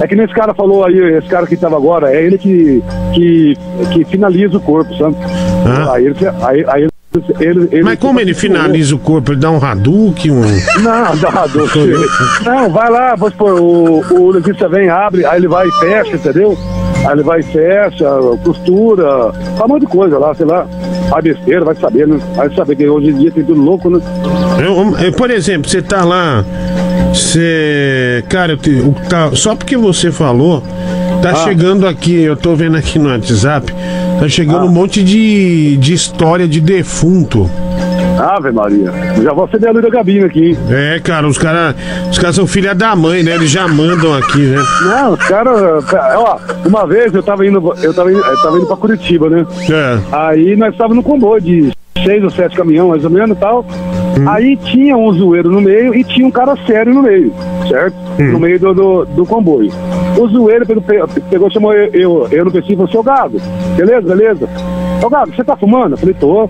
É que nem esse cara falou aí, esse cara que tava agora, é ele que, que, que finaliza o corpo, sabe? Ah. Aí ele. Aí, aí ele, ele, ele- Mas como ele finaliza o corpo? Ele dá um Hadouken, um... Não, dá doce. Não, vai lá, vamos supor, o, o legista vem, abre, aí ele vai e fecha, entendeu? Aí ele vai e fecha, costura, faz um monte de coisa lá, sei lá. Faz besteira, vai saber, né? Vai saber que hoje em dia tem tudo louco, né? Eu- eu- por exemplo, você tá lá, você. Cara, eu te- o- tá- só porque você falou, tá chegando aqui, eu tô vendo aqui no WhatsApp, tá chegando um monte de, de história de defunto. Ave Maria. Já vou acender a luz da cabine aqui, hein? É, cara, os caras os cara são filha da mãe, né? Eles já mandam aqui, né? Não, os caras. Ó, uma vez eu tava indo, eu tava indo, eu tava indo pra Curitiba, né? É. Aí nós estávamos no comboio de seis ou sete caminhões, mais ou menos e tal. Aí tinha um zoeiro no meio e tinha um cara sério no meio, certo? No meio do, do, do comboio. O zoeiro pegou, pegou chamou eu, eu, eu no PC e falou, seu Gado, beleza, beleza? Ô Gado, você tá fumando? Eu falei, tô.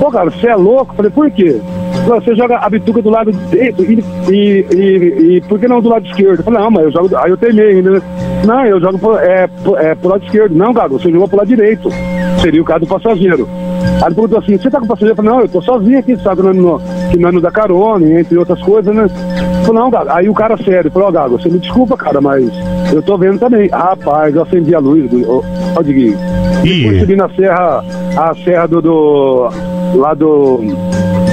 Pô, Gado, você é louco? Eu falei, por quê? Você joga a bituca do lado direito e, e, e, e por que não do lado esquerdo? Eu falei, não, mas eu jogo. Aí eu teimei ainda, né? Não, eu jogo pro, é, pro, é, pro lado esquerdo. Não, Gado, você jogou pro lado direito. Seria o caso do passageiro. Aí ele perguntou assim, você tá com o passageiro? Eu falei, não, eu tô sozinho aqui, sabe, que não dá carona, entre outras coisas, né? Falei, não, Gago. Aí o cara sério, falou, ó, Gago, você me desculpa, cara, mas eu tô vendo também. Rapaz, eu acendi a luz, ó, ó, Diguinho. Ih. subi na serra, a serra do, do lá do,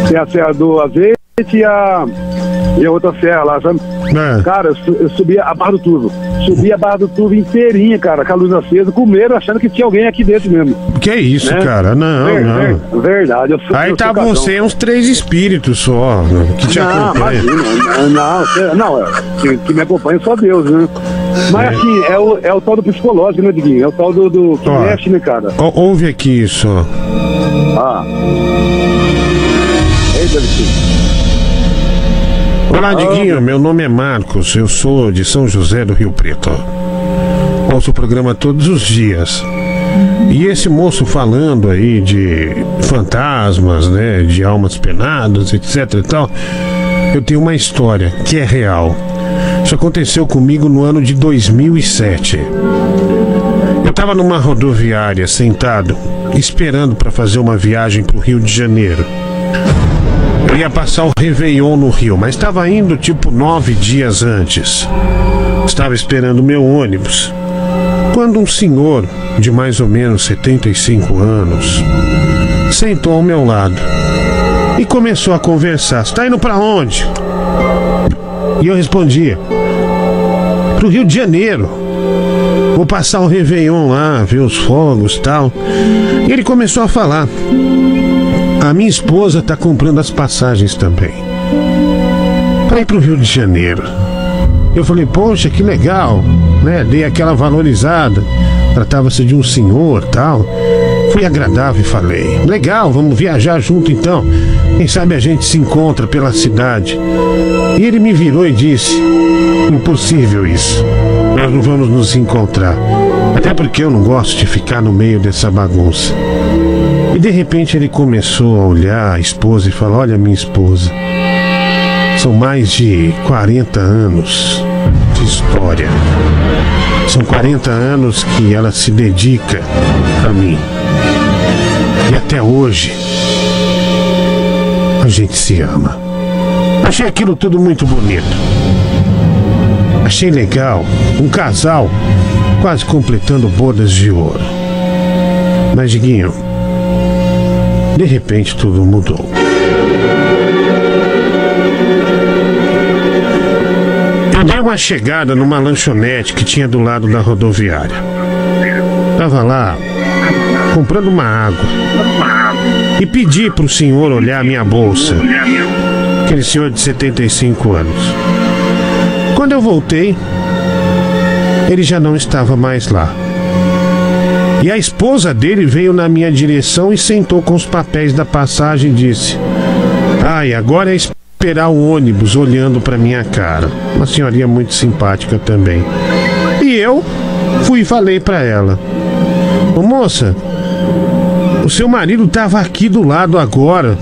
tem a serra do azeite e a, e a outra serra lá, sabe? É. Cara, eu, eu subi a Barra do Turvo. Subi a Barra do Turvo inteirinha, cara, com a luz acesa, com medo, achando que tinha alguém aqui dentro mesmo. Que isso, Né? cara? Não, Ver- não. ver- verdade. Eu sou, Aí eu tá você uns três espíritos só, né, que te Não, acompanham. imagina. Não, não, é, que, que me acompanha só Deus, né? Mas É. assim, é o, é o tal do psicológico, né, Diguinho? É o tal do, do que Ó. mexe, né, cara? Ó, Ouve aqui isso, ó. Ah. Eita, Vicente. Olá, Diguinho. Meu nome é Marcos. Eu sou de São José do Rio Preto. Ouço o programa todos os dias. E esse moço falando aí de fantasmas, né? De almas penadas, etc e tal. Eu tenho uma história que é real. Isso aconteceu comigo no ano de 2007. Eu estava numa rodoviária sentado, esperando para fazer uma viagem para o Rio de Janeiro. Ia passar o Réveillon no Rio, mas estava indo tipo nove dias antes. Estava esperando meu ônibus. Quando um senhor de mais ou menos 75 anos sentou ao meu lado e começou a conversar. Está indo para onde? E eu respondia: Para o Rio de Janeiro. Vou passar o Réveillon lá, ver os fogos tal. E ele começou a falar. A minha esposa está comprando as passagens também. Para ir para o Rio de Janeiro. Eu falei, poxa, que legal, né? Dei aquela valorizada. Tratava-se de um senhor tal. Fui agradável e falei, legal, vamos viajar junto então. Quem sabe a gente se encontra pela cidade. E ele me virou e disse, impossível isso. Nós não vamos nos encontrar. Até porque eu não gosto de ficar no meio dessa bagunça. E de repente ele começou a olhar a esposa e falou: Olha, minha esposa, são mais de 40 anos de história. São 40 anos que ela se dedica a mim. E até hoje a gente se ama. Achei aquilo tudo muito bonito. Achei legal. Um casal quase completando bodas de ouro. Mas, Diguinho, de repente tudo mudou. Eu dei uma chegada numa lanchonete que tinha do lado da rodoviária. Tava lá comprando uma água. E pedi pro senhor olhar minha bolsa. Aquele senhor de 75 anos. Quando eu voltei, ele já não estava mais lá. E a esposa dele veio na minha direção e sentou com os papéis da passagem e disse: Ai, agora é esperar o ônibus olhando para minha cara. Uma senhorinha muito simpática também. E eu fui e falei para ela: Ô moça, o seu marido estava aqui do lado agora.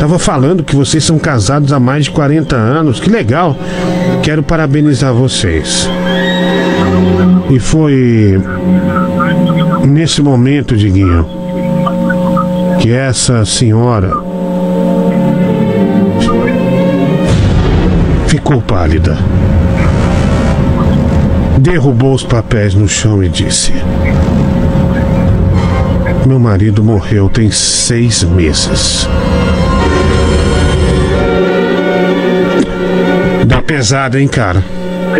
Tava falando que vocês são casados há mais de 40 anos. Que legal. Quero parabenizar vocês. E foi nesse momento, Diguinho, que essa senhora ficou pálida. Derrubou os papéis no chão e disse: Meu marido morreu tem seis meses. Dá pesada, hein, cara?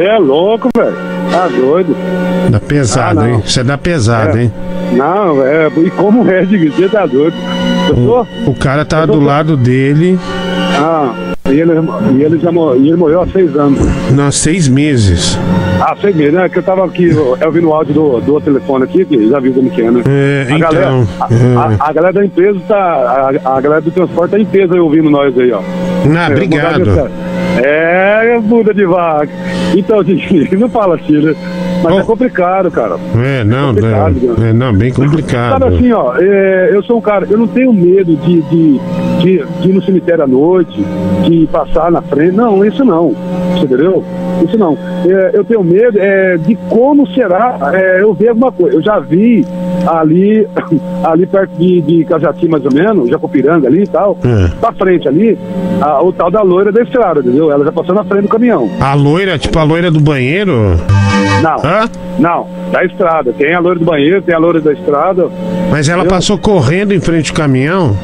É louco, velho. Tá doido. Dá pesada, Ah, não. hein? Você dá pesada, É. hein? Não, é. E como é, Diguinho? Você tá doido. Sou. O, o cara tá do tô- lado dele Ah, e ele, e ele já morreu, e ele morreu há seis anos. há seis meses. Ah, sei mesmo, né? Que eu tava aqui, eu, vi no áudio do, do telefone aqui, que já viu como que é, né? É, a, galera, então. a, a- a galera da empresa tá. A, a galera do transporte tá em peso aí ouvindo nós aí, ó. Ah, É, obrigado. É, muda de vaga. Então, Diguinho, não fala assim, né? Mas Oh. é complicado, cara. É, não, complicado, não, é, não, bem complicado. Sabe assim, ó, é, eu sou um cara, eu não tenho medo de, de, de, de ir no cemitério à noite, de passar na frente. Não, isso não. Você entendeu? Isso não. É, eu tenho medo é, de como será é, eu ver alguma coisa. Eu já vi ali, ali perto de, de Cajati, mais ou menos, Jacopiranga ali e tal, É. pra frente ali, a- o tal da loira da estrada, entendeu? Ela já passou na frente do caminhão. A loira, tipo a loira do banheiro? Não, Hã? não, da estrada. Tem a loira do banheiro, tem a loira da estrada. Mas ela Eu- passou correndo em frente ao caminhão?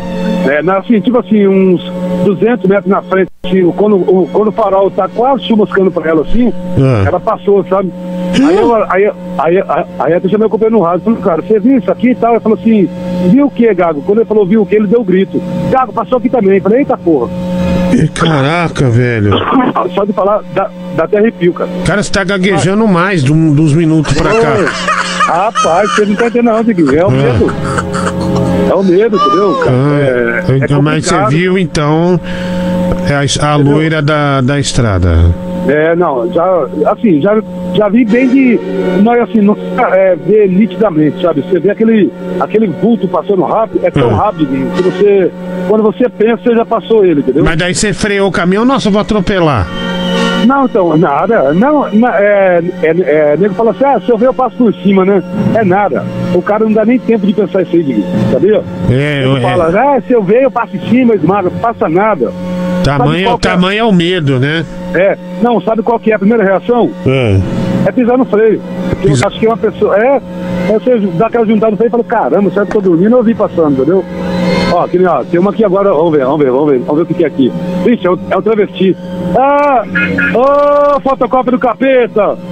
É, na, assim, tipo assim, uns 200 metros na frente, assim, quando, o, quando o farol tá quase chumascando pra ela, assim, Ah. ela passou, sabe? Aí, eu, aí, aí, aí, aí até chamei o companheiro no rádio, falei, cara, você viu isso aqui e tal? Ele falou assim, viu o que, Gago? Quando ele falou, viu o que, ele deu um grito. Gago, passou aqui também. Eu falei, eita porra. Caraca, velho. Só de falar, dá, dá até arrepio, cara. Cara, você tá gaguejando mais de, um, uns minutos pra cá. Rapaz, você não tá entendendo não, Diguinho. É o. É o medo, entendeu? cara? Ah, é, é então, mas você viu, então, é a, a loira da, da estrada. É, não, já, assim, já, já vi bem de, mas assim, não é, ver nitidamente, sabe? Você vê aquele, aquele vulto passando rápido, é tão Hum. rápido que você, quando você pensa, você já passou ele, entendeu? Mas daí você freou o caminhão, nossa, eu vou atropelar. Não, então, nada, não, na- é, é, é, nego fala assim, ah, se eu ver eu passo por cima, né? É nada, o cara não dá nem tempo de pensar isso aí, Diguinho, sabia? É, Ele é, fala, ah, se eu ver eu passo em cima, esmaga, passa nada. tamanho, qual que é? tamanho é o medo, né? É, não, sabe qual que é a primeira reação? É. É pisar no freio. Porque Pisa- eu acho que uma pessoa. É, é você dá aquela juntada no freio e fala, caramba, será que eu tô dormindo eu vi passando, entendeu? Ó, que nem, ó, tem uma aqui agora, vamos ver, vamos ver, vamos ver, vamos ver o que, que é aqui. Vixe, é o, é o travesti. Ah! Ô, fotocópia do capeta!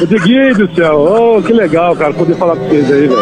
Eu Diguinho do céu, ô, que legal, cara, poder falar com vocês aí, velho.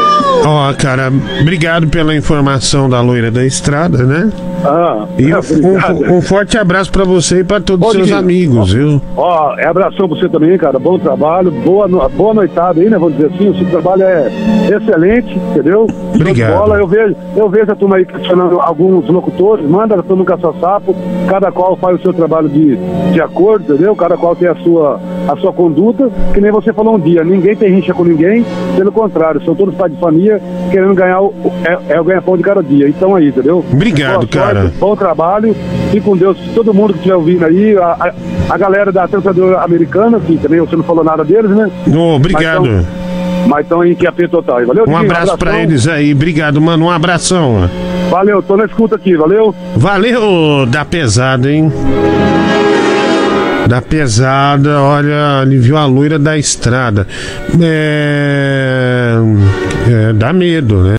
Ó, cara, obrigado pela informação da loira da estrada, né? Ah, E um, obrigado. um- um forte abraço pra você e pra todos os seus amigos, viu? Ó, é abração pra você também, cara. Bom trabalho, boa, no- boa noitada aí, né? Vamos dizer assim. O seu trabalho é excelente, entendeu? Obrigado. Bola. Eu vejo, eu vejo a turma aí questionando alguns locutores, manda todo mundo caçar sapo, cada qual faz o seu trabalho de, de acordo, entendeu? Cada qual tem a sua, a sua conduta, que nem você falou um dia, ninguém tem rixa com ninguém, pelo contrário, são todos pais de família querendo ganhar o, é, é o ganha-pão de cada dia. Então aí, entendeu? Obrigado, sorte, cara. Bom trabalho. E com Deus, todo mundo que estiver ouvindo aí, a, a, a galera da transportadora americana, que também você não falou nada deles, né? Ô, obrigado. Mas estão em QAP total. Valeu, Um abraço pra abração. eles aí. Obrigado, mano. Um abração. Valeu, tô na escuta aqui, valeu? Valeu da pesada, hein? Da pesada, olha, ele viu a loira da estrada. É. é dá medo, né?